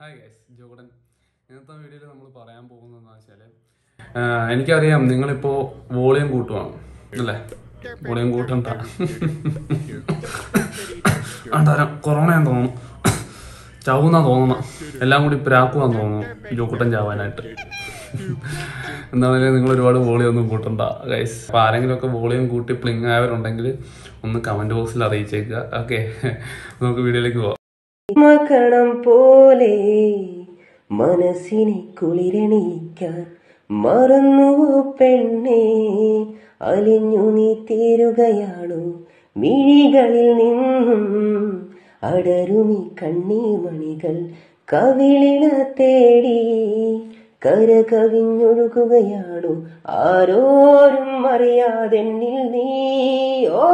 Hi guys Jordan. ഇന്നത്തെ വീഡിയോയിൽ നമ്മൾ പറയാൻ പോകുന്നതെന്ന് വെച്ചാൽ എനിക്കറിയാം നിങ്ങളിപ്പോൾ വോളിയം കൂട്ടുവാണ് അല്ലേ? വോളിയം കൂട്ടണ്ട. ആണ്ടാരം കൊറോണയാന്ന് തോന്നുന്നു. ചാവുന്നാ തോന്നുന്നു. എല്ലാം കൂടി പ്രാക്കുവാന്ന് തോന്നുന്നു ജോക്കുട്ടൻ ചാവാനായിട്ട്. എന്താണെങ്കിലും നിങ്ങൾ ഒരുപാട് വോളിയം ഒന്നും കൂട്ടണ്ട ഗൈസ് അപ്പോൾ ആരെങ്കിലുമൊക്കെ വോളിയം കൂട്ടി പ്ലിങ് ആയവരുണ്ടെങ്കിൽ ഒന്ന് കമന്റ് ബോക്സിൽ അറിയിച്ചേക്കുക. ഓക്കെ നമുക്ക് വീഡിയോയിലേക്ക് പോവാം. മകണം പോലെ മനസ്സിനെ കുളിരണിയിക്കാൻ മറന്നുവോ പെണ്ണേ. അലിഞ്ഞു നീ തീരുകയാണോ മിഴികളിൽ നിന്നും. അടരുമി കണ്ണീമണികൾ കവിളിള തേടി. കര കവിഞ്ഞൊഴുകുകയാണോ ആരോരും അറിയാതെന്നിൽ നീ. ഓ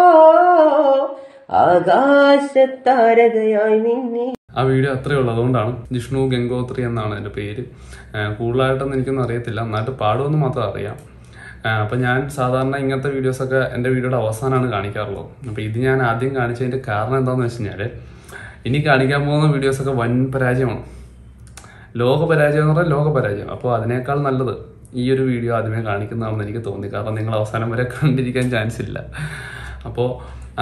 ആകാശത്താരകയായി മിന്നി ആ വീഡിയോ അത്രയേ ഉള്ളൂ. അതുകൊണ്ടാണ് ജിഷ്ണു ഗംഗോത്രി എന്നാണ് എന്റെ പേര്. കൂടുതലായിട്ടൊന്നും എനിക്കൊന്നും അറിയത്തില്ല. നന്നായിട്ട് പാടുമെന്ന് മാത്രം അറിയാം. അപ്പം ഞാൻ സാധാരണ ഇങ്ങനത്തെ വീഡിയോസൊക്കെ എന്റെ വീഡിയോയുടെ അവസാനമാണ് കാണിക്കാറുള്ളത്. അപ്പോൾ ഇത് ഞാൻ ആദ്യം കാണിച്ചതിന്റെ കാരണം എന്താണെന്ന് വെച്ച് കഴിഞ്ഞാൽ ഇനി കാണിക്കാൻ പോകുന്ന വീഡിയോസൊക്കെ വൻ പരാജയമാണ്. ലോക പരാജയം എന്ന് പറഞ്ഞാൽ ലോക പരാജയം. അപ്പോൾ അതിനേക്കാൾ നല്ലത് ഈ ഒരു വീഡിയോ ആദ്യമേ കാണിക്കുന്നതാണെന്ന് എനിക്ക് തോന്നി. കാരണം നിങ്ങൾ അവസാനം വരെ കണ്ടിരിക്കാൻ ചാൻസ് ഇല്ല. അപ്പോൾ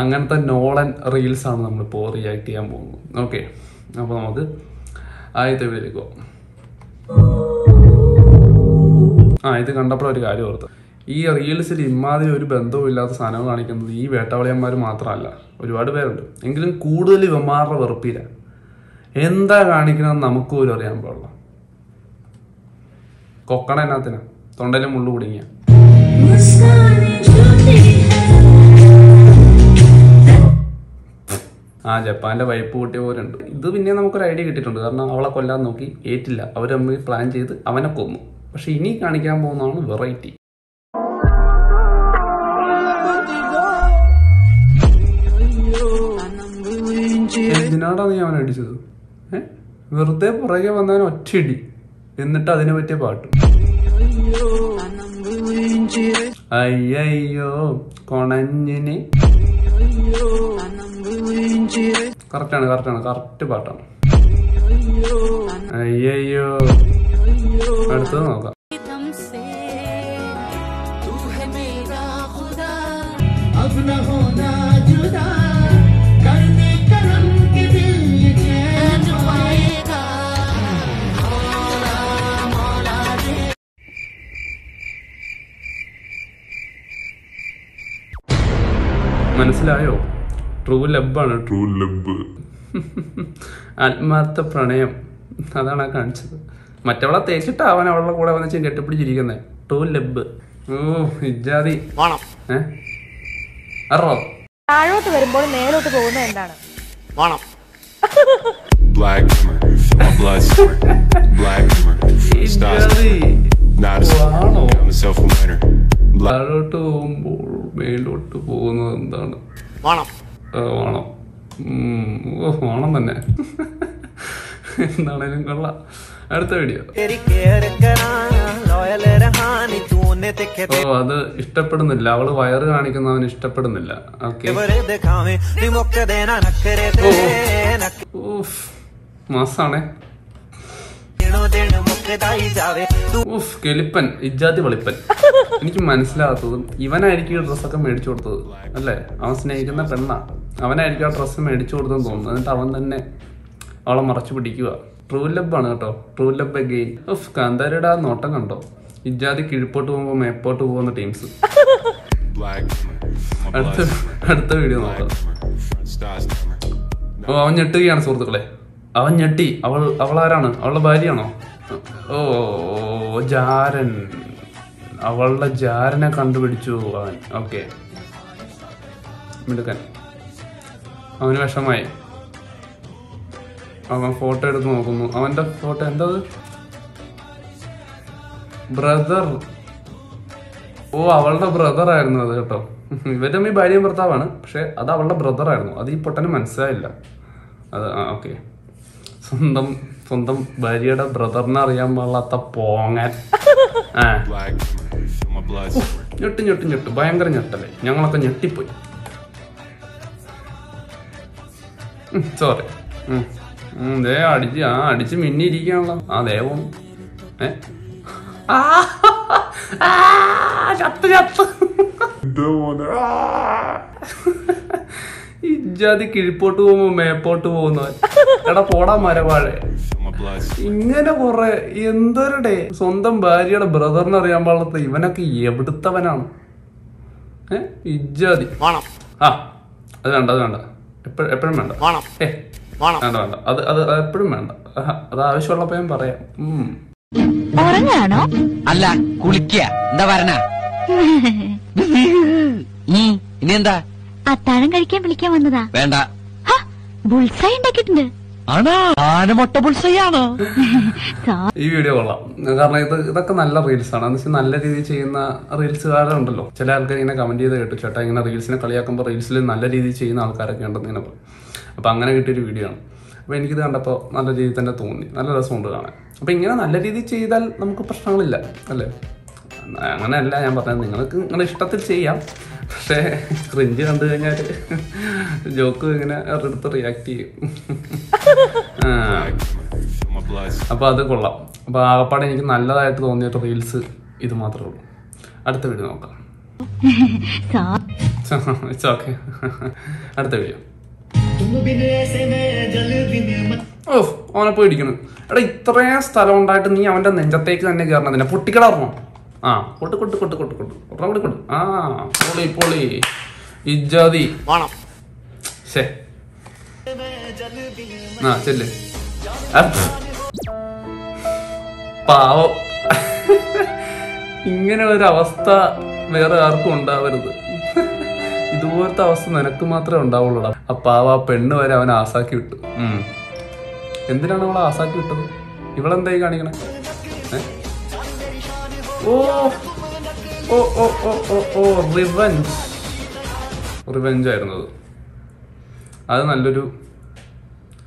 അങ്ങനത്തെ നോളൻ റീൽസാണ് നമ്മളിപ്പോൾ റിയാക്ട് ചെയ്യാൻ പോകുന്നത്. ഓക്കെ അപ്പോൾ നമുക്ക് ആദ്യത്തെ വീഡിയോയിലേക്ക് പോകാം. ആ ഇത് കണ്ടപ്പോൾ ഒരു കാര്യം ഓർത്തു ഈ റീൽസിൽ ഇമാതിരി ഒരു ബന്ധവും ഇല്ലാത്ത സാധനവും കാണിക്കുന്നത് ഈ വേട്ടവളിയന്മാർ മാത്രമല്ല ഒരുപാട് പേരുണ്ട്. എങ്കിലും കൂടുതൽ ഇവന്മാരുടെ വെറുപ്പില്ല എന്താ കാണിക്കണമെന്ന് നമുക്ക് പോലും അറിയാൻ പാടില്ല. കൊക്കണ എന്നാത്തിനാ. തൊണ്ടയിലെ മുള്ളു കുടുങ്ങിയ. ആ ജപ്പാന്റെ വൈപ്പ് കൂട്ടിയ പോലെ ഉണ്ട്. ഇത് പിന്നെ നമുക്കൊരു ഐഡിയ കിട്ടിയിട്ടുണ്ട്. കാരണം അവളെ കൊല്ലാൻ നോക്കി ഏറ്റില്ല. അവരമ്മ പ്ലാൻ ചെയ്ത് അവനെ കൊന്നു. പക്ഷെ ഇനി കാണിക്കാൻ പോകുന്നതാണ് വെറൈറ്റി എന്തിനാടാ നീ അവനെ അടിച്ചത് ഏ? വെറുതെ പുറകെ വന്നവൻ ഒറ്റയിടി എന്നിട്ട് അതിനെ പറ്റിയ പാട്ട്. അയ്യോ കൊണഞ്ഞിന്. കറക്റ്റാണ് കറക്റ്റാണ്. കറക്റ്റ് പാട്ടാണ്. അയ്യോ അടുത്തത് നോക്കാം. മനസ്സിലായോ? ട്രൂ ലബാണ്. True love. ആത്മാർത്ഥ പ്രണയം. അതാണ് ആ കാണിച്ചത്. മറ്റവളെ തേച്ചിട്ട് അവൻ അവളുടെ കൂടെ വന്നു കെട്ടിപ്പിടിച്ചിരിക്കുന്നത് ട്രൂ ലബ്. ഓ ഇജാതി അറോ. താഴോട്ട് വരുമ്പോൾ മേലോട്ട് പോകുന്നത് എന്താണ്? Black humor, blood simmer. Black humor, stars not a I'm a self winner. Black താഴോട്ട് പോകുമ്പോൾ മേലോട്ട് പോകുന്നത് എന്താണ്? വേണം. വേണം തന്നെ. എന്താണേലും കൊള്ളാം. അടുത്ത വീഡിയോ അത് ഇഷ്ടപ്പെടുന്നില്ല. അവൾ വയറ് കാണിക്കുന്നവന് ഇഷ്ടപ്പെടുന്നില്ല. ഓഫ് മാസാണേ. കെലിപ്പൻ ഇജാതി വെളിപ്പൻ. എനിക്ക് മനസ്സിലാകാത്തതും ഇവനായിരിക്കും ഡ്രസ്സൊക്കെ മേടിച്ചു കൊടുത്തത് അല്ലേ? അവൻ സ്നേഹിക്കുന്ന പെണ്ണാ. അവനായിരിക്കും ആ ഡ്രസ്സ് മേടിച്ചു കൊടുത്തെന്ന് തോന്നുന്നു. എന്നിട്ട് അവൻ തന്നെ അവളെ മറച്ചു പിടിക്കുക. ട്രൂ ലബാണ് കേട്ടോ. ട്രൂ ലബ് അഗെയിൻ ഉഫ് കാന്താരയുടെ ആ നോട്ടം കണ്ടോ? ഇജാതി കിഴിപ്പോട്ട് പോകുമ്പോൾ മേപ്പോട്ട് പോകുന്ന ടീംസ് അടുത്ത അടുത്ത വീഡിയോ നോക്കാം. അവൻ ഞെട്ടുകയാണ് സുഹൃത്തുക്കളെ. അവൻ ഞെട്ടി. അവൾ അവളാരാണ്? അവളുടെ ഭാര്യയാണോ? ഓ ജാരൻ. അവളുടെ ജാരനെ കണ്ടുപിടിച്ചു അവൻ ഓക്കെ. മിടുക്കൻ. അവന് വിഷമായി. അവൻ ഫോട്ടോ എടുത്ത് നോക്കുന്നു. അവന്റെ ഫോട്ടോ എന്താ ബ്രദർ. ഓ അവളുടെ ബ്രദർ ആയിരുന്നു അത് കേട്ടോ. ഇവരുടെ ഈ ഭാര്യയും ഭർത്താവാണ്. പക്ഷെ അത് അവളുടെ ബ്രദർ ആയിരുന്നു. അത് ഈ പൊട്ടന് മനസ്സിലായില്ല. അത് ആ ഓക്കെ. സ്വന്തം സ്വന്തം ഭാര്യയുടെ ബ്രദറിനെ അറിയാൻ പാടില്ലാത്ത പോങ്ങൻ. ഞെട്ട് ഞെട്ട് ഞെട്ട്. ഭയങ്കര ഞെട്ടല്ലേ ഞങ്ങളൊക്കെ ഞെട്ടിപ്പോയി. സോറി ഉം, ദേ അടിച്ച് ആ അടിച്ച് മിന്നിയിരിക്കാണല്ലോ ആ ദേവം ഏ? ചത്ത് ചത്ത്. ഇജാതി കിഴിപ്പോട്ട് പോകുമ്പോ മേപ്പോട്ട് പോകുന്നവൻ. എടാ പോടാ മരവാഴെ. ഇങ്ങനെ കൊറേ എന്തൊരുടെ? ഡേ സ്വന്തം ഭാര്യയുടെ ബ്രദറിനെ അറിയാൻ പാടില്ലാത്ത ഇവനൊക്കെ എവിടുത്തവനാണ്? ഏ? ഇജാതി ആ അത് വേണ്ട അത് വേണ്ട. എപ്പോഴും എപ്പോഴും വേണ്ട. ഏ വേണ്ട വേണ്ട. അത് അത് എപ്പോഴും വേണ്ട. അത് ആവശ്യമുള്ളപ്പോ ഞാൻ പറയാം. ഉറങ്ങാണോ? അല്ല കുളിക്കുക എന്താ പറഞ്ഞ ഇനി എന്താ? അത്താഴം കഴിക്കാൻ വിളിക്കാൻ വന്നതാ. വേണ്ട. ബുൾസായി ഉണ്ടാക്കിയിട്ടുണ്ട്. ഈ വീഡിയോ കൊള്ളാം. കാരണം ഇത് ഇതൊക്കെ നല്ല റീൽസ് ആണ്. എന്ന് വെച്ചാൽ നല്ല രീതിയിൽ ചെയ്യുന്ന റീൽസുകാരുണ്ടല്ലോ ചില ആൾക്കാർ ഇങ്ങനെ കമന്റ് ചെയ്ത് കേട്ടു. ചേട്ടാ ഇങ്ങനെ റീൽസിനെ കളിയാക്കുമ്പോൾ റീൽസിൽ നല്ല രീതിയിൽ ചെയ്യുന്ന ആൾക്കാരൊക്കെ ഉണ്ടെന്ന് ഇങ്ങനെ പറയും അപ്പൊ അങ്ങനെ കിട്ടിയൊരു വീഡിയോ ആണ്. അപ്പൊ എനിക്കിത് കണ്ടപ്പോൾ നല്ല രീതിയിൽ തന്നെ തോന്നി. നല്ല രസമുണ്ട് കാണാൻ. അപ്പൊ ഇങ്ങനെ നല്ല രീതിയിൽ ചെയ്താൽ നമുക്ക് പ്രശ്നങ്ങളില്ല. അല്ലേ? അങ്ങനെയല്ല ഞാൻ പറഞ്ഞത്. നിങ്ങൾക്ക് നിങ്ങളുടെ ഇഷ്ടത്തിൽ ചെയ്യാം. പക്ഷേ ക്രിഞ്ച് കണ്ടു കഴിഞ്ഞാൽ ജോക്ക് ഇങ്ങനെ അവരുടെ റിയാക്ട് ചെയ്യും. അപ്പോൾ അത് കൊള്ളാം. അപ്പോൾ ആകപ്പാടെ എനിക്ക് നല്ലതായിട്ട് തോന്നിയിട്ട് റീൽസ് ഇത് മാത്രമേ ഉള്ളൂ. അടുത്ത വീഡിയോ നോക്കാം. ഇറ്റ്സ് ഓക്കെ അടുത്ത വീഡിയോ ഓ അവനെ പേടിക്കണം എടാ ഇത്രയും സ്ഥലം ഉണ്ടായിട്ട് നീ അവന്റെ നെഞ്ചത്തേക്ക് തന്നെ കയറണതിനെ പൊട്ടിക്കിടറണോ ആ കൊട്ട് കൊട്ട് കൊട്ട് കൊട്ട് കൊട്ട്. ഒരെണ്ണം കൂടി കൊട്ട് ആ പൊളി പൊളി. ഇജാതി ശേ ആ ചെല്ല്. പാവം. ഇങ്ങനെ ഒരു അവസ്ഥ വേറെ ആർക്കും ഉണ്ടാവരുത്. ഇതുപോലത്തെ അവസ്ഥ നിനക്ക് മാത്രമേ ഉണ്ടാവുള്ളൂടാ. ആ പാവ ആ പെണ്ണ് വരെ അവനെ ആസാക്കി വിട്ടു. ഉം. എന്തിനാണ് അവളെ ആസാക്കി വിട്ടത്? ഇവളെന്തായി കാണിക്കണേ? ഓ ഓ ഓ ഓ ഓ റിവഞ്ച് റിവഞ്ച് ആയിരുന്നു അത്. അത് നല്ലൊരു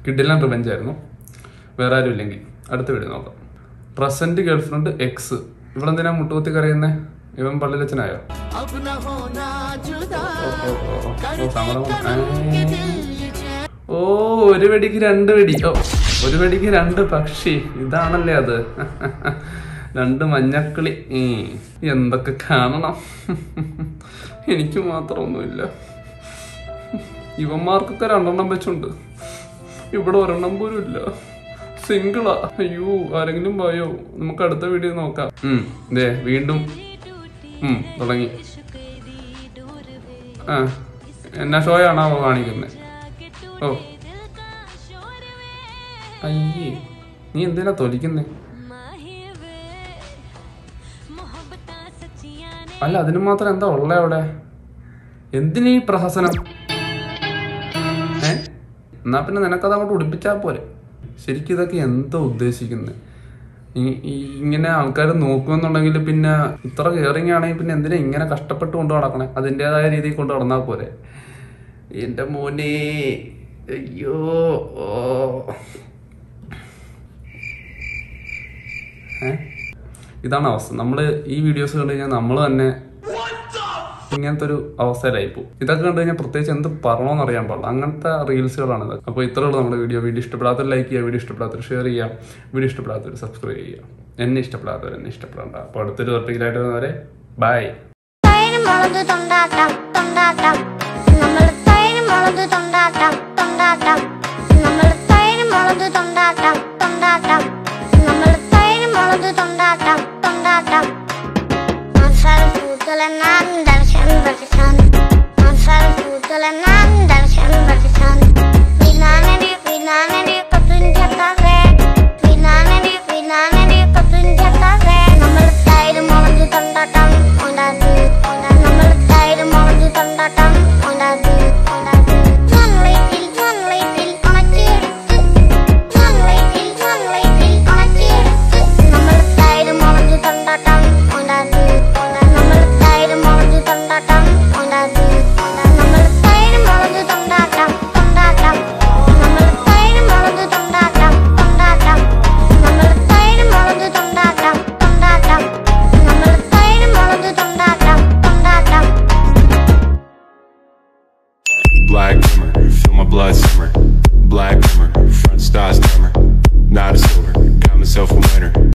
കിഡിലൻ റിവഞ്ച് ആയിരുന്നു. വേറെ ആരും ഇല്ലെങ്കിൽ. അടുത്ത വീട് നോക്കാം. പ്രസന്റ് ഗേൾഫ്രണ്ട് എക്സ് ഇവളെന്തിനാ മുട്ടുകുത്തി കരയുന്നേ? ഇവൻ പള്ളിലച്ചനായോ ഓ ഒരു വെടിക്ക് രണ്ട് വെടി. ഓ ഒരു വെടിക്ക് രണ്ട് പക്ഷി. ഇതാണല്ലേ അത്. രണ്ട് മഞ്ഞക്കിളി. എന്തൊക്കെ കാണണം? എനിക്ക് മാത്രമൊന്നുമില്ല. ഇവന്മാർക്കൊക്കെ രണ്ടെണ്ണം വെച്ചുണ്ട്. ഇവിടെ ഒരെണ്ണം പോലും ഇല്ല. സിംഗിളാ. അയ്യോ ആരെങ്കിലും പോയോ? നമുക്ക് അടുത്ത വീഡിയോ നോക്കാം. ദേ വീണ്ടും. തുടങ്ങി. ആ എന്നാ ഷോയാണോ കാണിക്കുന്നത് ഓ. അയ്യേ നീ എന്തിനാ തൊലിക്കുന്നേ? അല്ല അതിന് മാത്രം എന്താ ഉള്ള അവിടെ? എന്തിനീ പ്രഹസനം? എന്നാ പിന്നെ നിനക്കത് അങ്ങോട്ട് ഉടുപ്പിച്ചാൽ പോലെ ശരിക്കും ഇതൊക്കെ എന്താ ഉദ്ദേശിക്കുന്നത് ഇങ്ങനെ ആൾക്കാർ നോക്കുമെന്നുണ്ടെങ്കിൽ പിന്നെ ഇത്ര കെയറിങ് ആണെങ്കിൽ പിന്നെ എന്തിനാ ഇങ്ങനെ കഷ്ടപ്പെട്ട് കൊണ്ട് നടക്കണേ? അതിന്റെതായ രീതിയിൽ കൊണ്ട് നടന്നാൽ പോരെ. എന്റെ മോനെ അയ്യോ ഓ ഏ ഇതാണ് അവസ്ഥ. നമ്മൾ ഈ വീഡിയോസ് കണ്ടു കഴിഞ്ഞാൽ നമ്മൾ തന്നെ ഇങ്ങനത്തെ ഒരു അവസ്ഥയിലായി പോകും ഇതൊക്കെ കണ്ടു കഴിഞ്ഞാൽ പ്രത്യേകിച്ച് എന്ത് പറയണമെന്ന് അറിയാൻ പാടില്ല. അങ്ങനത്തെ റീൽസുകളാണ് ഇത് അപ്പോൾ ഇത്രേ ഉള്ളൂ നമ്മുടെ വീഡിയോ വീഡിയോ ഇഷ്ടപ്പെടാത്തവർ ലൈക്ക് ചെയ്യുക വീഡിയോ ഇഷ്ടപ്പെടാത്തവർ ഷെയർ ചെയ്യുക വീഡിയോ ഇഷ്ടപ്പെടാത്തവർ സബ്സ്ക്രൈബ് ചെയ്യുക. എന്നെ ഇഷ്ടപ്പെടാത്തവർ എന്നെ ഇഷ്ടപ്പെടേണ്ട. അപ്പോൾ അടുത്തൊരു ടോപ്പിക്കിലായിട്ട് വരുന്നവരെ ബൈ തൊണ്ടാട്ടം തൊണ്ടാട്ടം. നമ്മൾ തൈര് തൊണ്ടാട്ടം തൊണ്ടാട്ടം. നമ്മൾ തൈര് തൊണ്ടാട്ടം. durcheinander, schon bekannt. Man fällt gut durcheinander, schon bekannt. Wie lange die, wie lange die, kapun ja da weg. Wie lange die, wie lange die, kapun ja da weg. Namal tayiru, mamandu, tanda, tanda.